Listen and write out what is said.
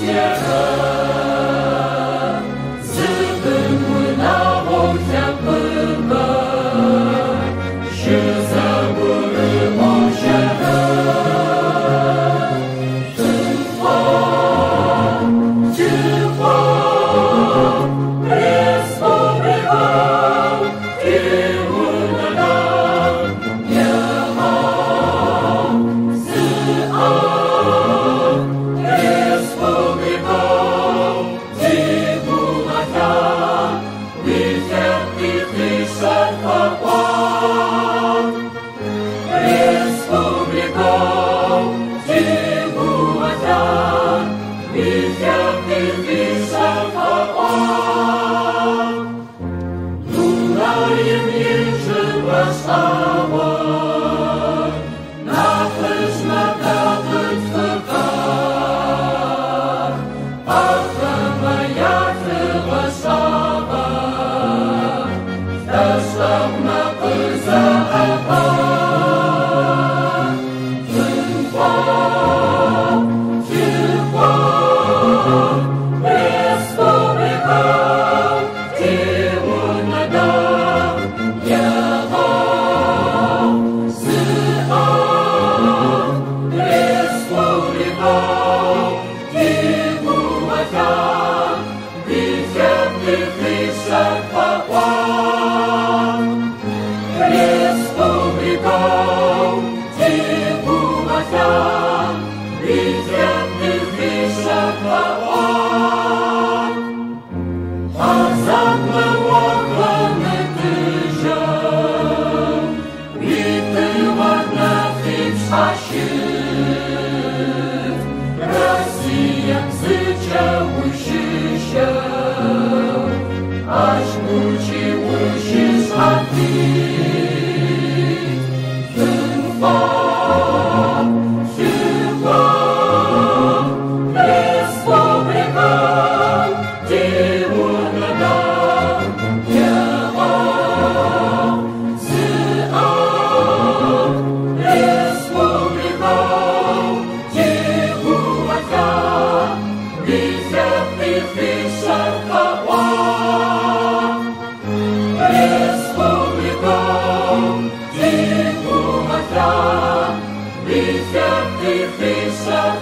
Be happy, sad. Sacrifice